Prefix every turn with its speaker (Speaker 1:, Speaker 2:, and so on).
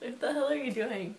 Speaker 1: what the hell are you doing?